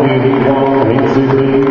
Ini di.